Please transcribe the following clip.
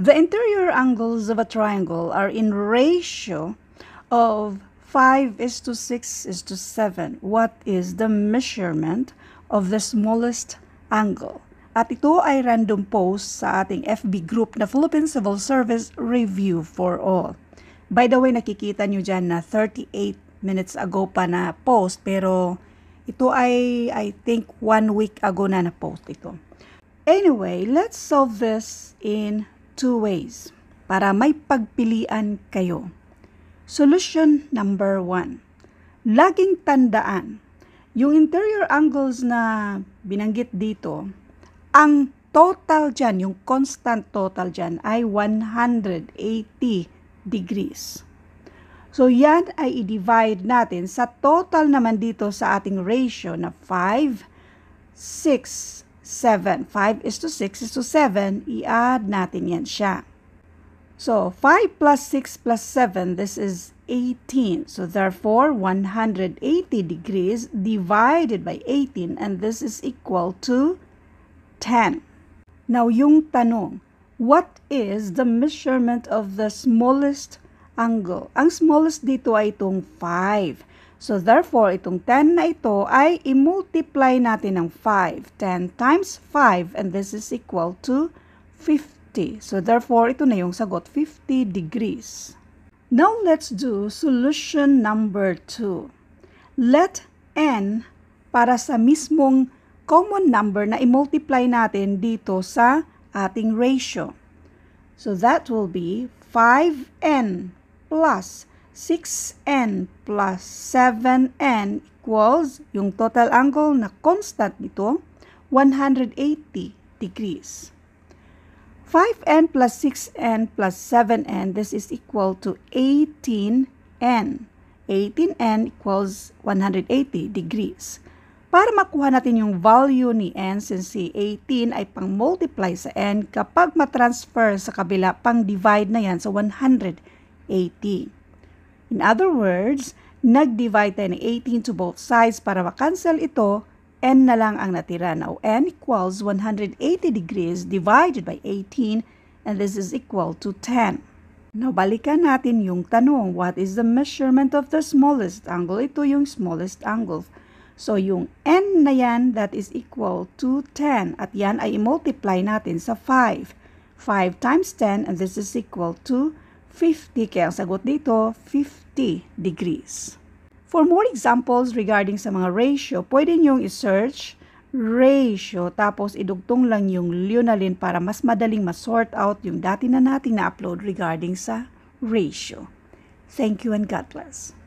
The interior angles of a triangle are in ratio of 5 is to 6 is to 7. What is the measurement of the smallest angle? At ito ay random post sa ating FB group na Philippine Civil Service Review for All. By the way, nakikita nyo dyan na 38 minutes ago pa na post pero ito ay I think one week ago na na post ito. Anyway, let's solve this in two ways para may pagpilian kayo. Solution number one. Laging tandaan, yung interior angles na binanggit dito, ang total dyan, yung constant total dyan ay 180 degrees. So yan ay i-divide natin sa total naman dito sa ating ratio na 5, 6, 7. 5 is to 6 is to 7. I-add natin yan siya. So, 5 plus 6 plus 7, this is 18. So, therefore, 180 degrees divided by 18 and this is equal to 10. Now, yung tanong, what is the measurement of the smallest angle? Ang smallest dito ay itong 5. So therefore, itong 10 na ito ay i-multiply natin ng 5. 10 times 5 and this is equal to 50. So therefore, ito na yung sagot, 50 degrees. Now let's do solution number 2. Let n para sa mismong common number na i-multiply natin dito sa ating ratio. So that will be 5n plus 6n plus 7n equals, yung total angle na constant nito, 180 degrees. 5n plus 6n plus 7n, this is equal to 18n. 18n equals 180 degrees. Para makuha natin yung value ni n, since si 18 ay pang-multiply sa n, kapag matransfer sa kabila, pang-divide na yan sa 180. In other words, nag-divide tayo ng 18 to both sides para makancel ito, n na lang ang natira. Now, n equals 180 degrees divided by 18 and this is equal to 10. Now, balikan natin yung tanong, what is the measurement of the smallest angle? Ito yung smallest angle. So, yung n na yan, that is equal to 10. At yan ay i-multiply natin sa 5. 5 times 10 and this is equal to 50. Kaya ang sagot dito, 50 degrees. For more examples regarding sa mga ratio, pwede niyong i-search ratio tapos idugtong lang yung Lunalin para mas madaling ma-sort out yung dati na nating na-upload regarding sa ratio. Thank you and God bless.